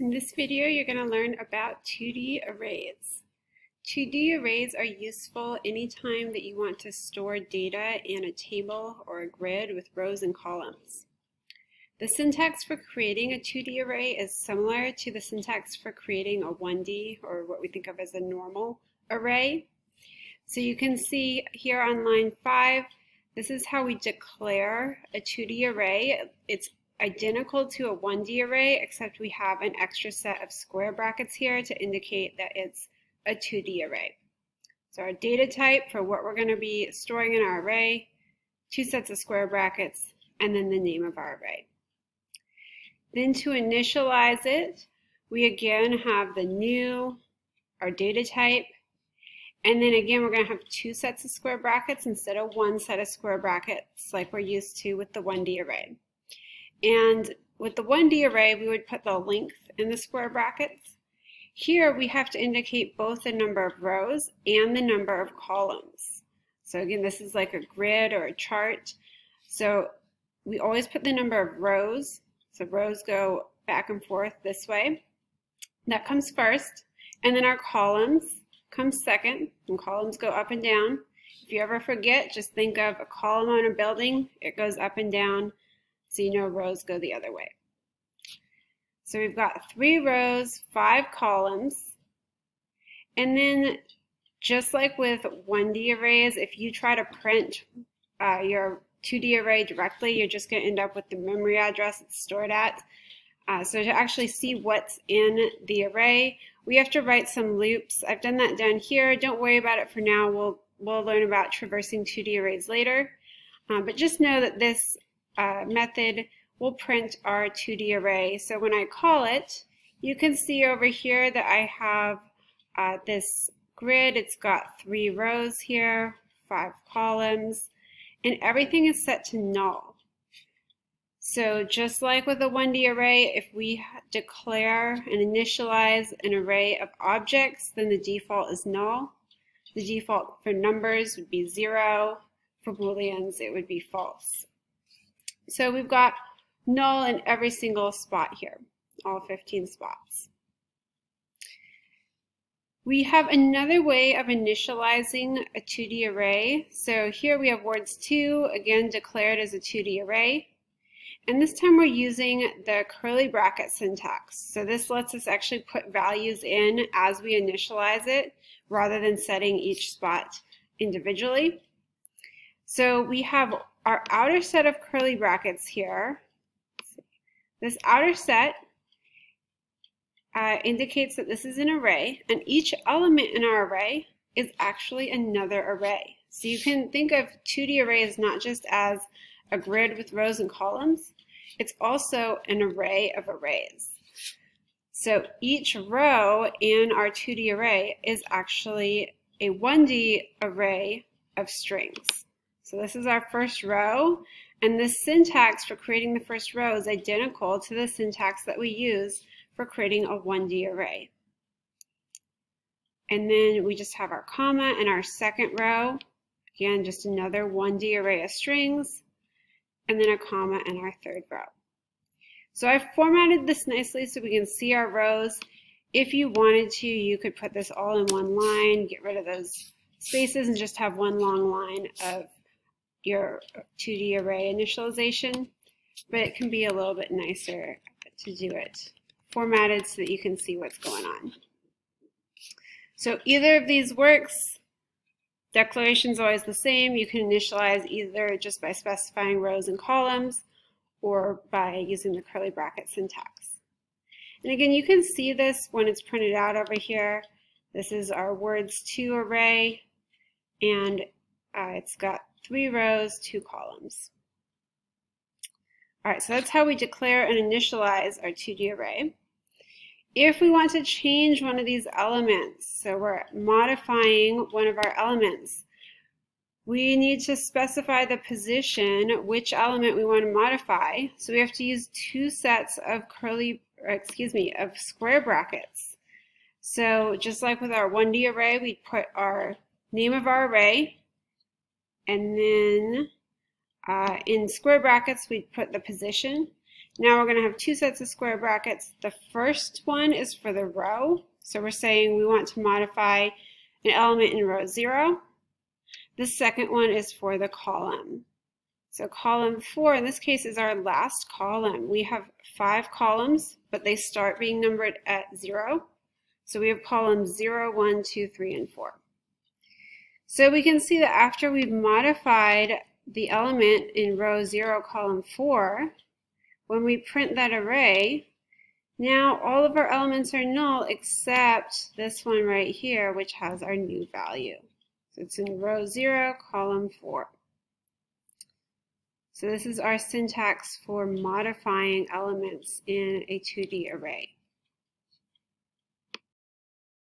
In this video, you're going to learn about 2D arrays. 2D arrays are useful anytime that you want to store data in a table or a grid with rows and columns. The syntax for creating a 2D array is similar to the syntax for creating a 1D or what we think of as a normal array. So you can see here on line 5, this is how we declare a 2D array. It's identical to a 1D array, except we have an extra set of square brackets here to indicate that it's a 2D array. So our data type for what we're going to be storing in our array, two sets of square brackets, and then the name of our array. Then to initialize it, we again have the new, our data type, and then again, we're going to have two sets of square brackets instead of one set of square brackets like we're used to with the 1D array. And with the 1D array, we would put the length in the square brackets. Here, we have to indicate both the number of rows and the number of columns. So again, this is like a grid or a chart. So we always put the number of rows. So rows go back and forth this way. That comes first. And then our columns come second, and columns go up and down. If you ever forget, just think of a column on a building. It goes up and down so you know rows go the other way. So we've got three rows, five columns, and then just like with 1D arrays, if you try to print uh, your 2D array directly, you're just going to end up with the memory address it's stored at. Uh, so to actually see what's in the array, we have to write some loops. I've done that down here. Don't worry about it for now. We'll, we'll learn about traversing 2D arrays later. Uh, but just know that this uh, method will print our 2D array. So when I call it, you can see over here that I have uh, this grid. It's got three rows here, five columns, and everything is set to null. So just like with a 1D array, if we declare and initialize an array of objects, then the default is null. The default for numbers would be zero. For booleans, it would be false. So we've got null in every single spot here, all 15 spots. We have another way of initializing a 2D array. So here we have words 2, again declared as a 2D array. And this time we're using the curly bracket syntax. So this lets us actually put values in as we initialize it rather than setting each spot individually. So we have our outer set of curly brackets here. This outer set uh, indicates that this is an array, and each element in our array is actually another array. So you can think of 2D arrays not just as a grid with rows and columns, it's also an array of arrays. So each row in our 2D array is actually a 1D array of strings. So this is our first row, and the syntax for creating the first row is identical to the syntax that we use for creating a 1D array. And then we just have our comma in our second row. Again, just another 1D array of strings, and then a comma in our third row. So I've formatted this nicely so we can see our rows. If you wanted to, you could put this all in one line, get rid of those spaces, and just have one long line of your 2D array initialization, but it can be a little bit nicer to do it formatted so that you can see what's going on. So either of these works. Declaration is always the same. You can initialize either just by specifying rows and columns or by using the curly bracket syntax. And again, you can see this when it's printed out over here. This is our words2 array, and uh, it's got three rows, two columns. All right, so that's how we declare and initialize our 2D array. If we want to change one of these elements, so we're modifying one of our elements, we need to specify the position, which element we want to modify. So we have to use two sets of curly, excuse me, of square brackets. So just like with our 1D array, we put our name of our array, and then uh, in square brackets, we put the position. Now we're going to have two sets of square brackets. The first one is for the row. So we're saying we want to modify an element in row 0. The second one is for the column. So column 4 in this case is our last column. We have five columns, but they start being numbered at 0. So we have columns 0, 1, 2, 3, and 4. So we can see that after we've modified the element in row 0, column 4, when we print that array, now all of our elements are null except this one right here, which has our new value. So it's in row 0, column 4. So this is our syntax for modifying elements in a 2D array.